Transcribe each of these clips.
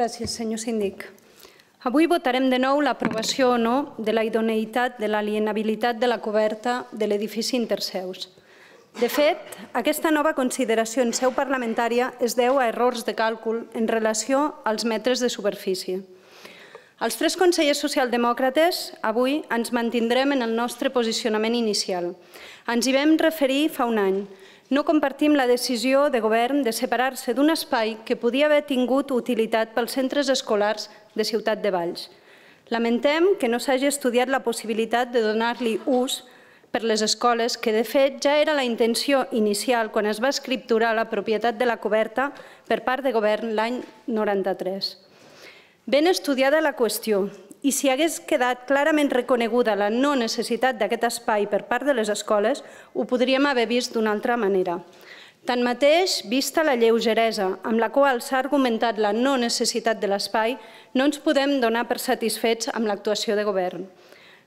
Gràcies, senyor síndic. Avui votarem de nou l'aprovació o no de la idoneïtat de l'alienabilitat de la coberta de l'edifici Interseus. De fet, aquesta nova consideració en seu parlamentària es deu a errors de càlcul en relació als metres de superfície. Els tres consellers socialdemòcrates avui ens mantindrem en el nostre posicionament inicial. Ens hi vam referir fa un any. No compartim la decisió de govern de separar-se d'un espai que podia haver tingut utilitat pels centres escolars de Ciutat de Valls. Lamentem que no s'hagi estudiat la possibilitat de donar-li ús per les escoles, que de fet ja era la intenció inicial quan es va escripturar la propietat de la coberta per part de govern l'any 93. Ben estudiada la qüestió i si hagués quedat clarament reconeguda la no necessitat d'aquest espai per part de les escoles, ho podríem haver vist d'una altra manera. Tanmateix, vista la lleugeresa amb la qual s'ha argumentat la no necessitat de l'espai, no ens podem donar per satisfets amb l'actuació de govern.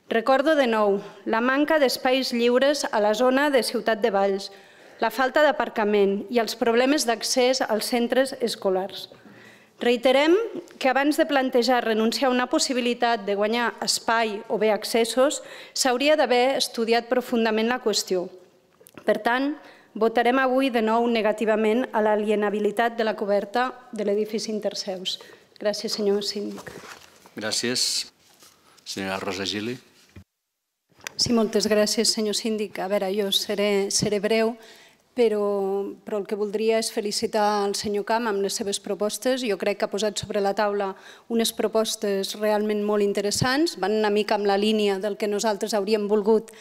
Recordo de nou la manca d'espais lliures a la zona de Ciutat de Valls, la falta d'aparcament i els problemes d'accés als centres escolars. Reiterem que abans de plantejar renunciar a una possibilitat de guanyar espai o bé accessos, s'hauria d'haver estudiat profundament la qüestió. Per tant, votarem avui de nou negativament a l'alienabilitat de la coberta de l'edifici Interseus. Gràcies, senyor síndic. Gràcies. Senyora Rosa Gili. Sí, moltes gràcies, senyor síndic. A veure, jo seré, seré breu, però, però el que voldria és felicitar el senyor Camp amb les seves propostes. Jo crec que ha posat sobre la taula unes propostes realment molt interessants, van una mica amb la línia del que nosaltres hauríem volgut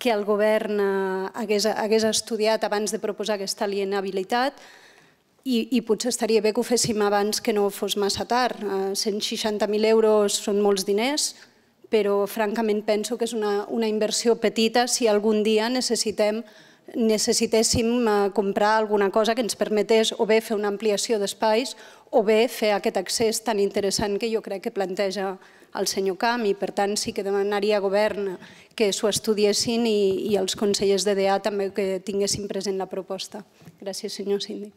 que el govern eh, hagués, hagués estudiat abans de proposar aquesta alienabilitat i, i potser estaria bé que ho féssim abans que no fos massa tard. 160.000 eh, euros són molts diners, però francament penso que és una, una inversió petita si algun dia necessitem necessitéssim eh, comprar alguna cosa que ens permetés o bé fer una ampliació d'espais o bé fer aquest accés tan interessant que jo crec que planteja el senyor Camp i per tant sí que demanaria a govern que s'ho estudiessin i, els consellers de DA també que tinguessin present la proposta. Gràcies, senyor síndic.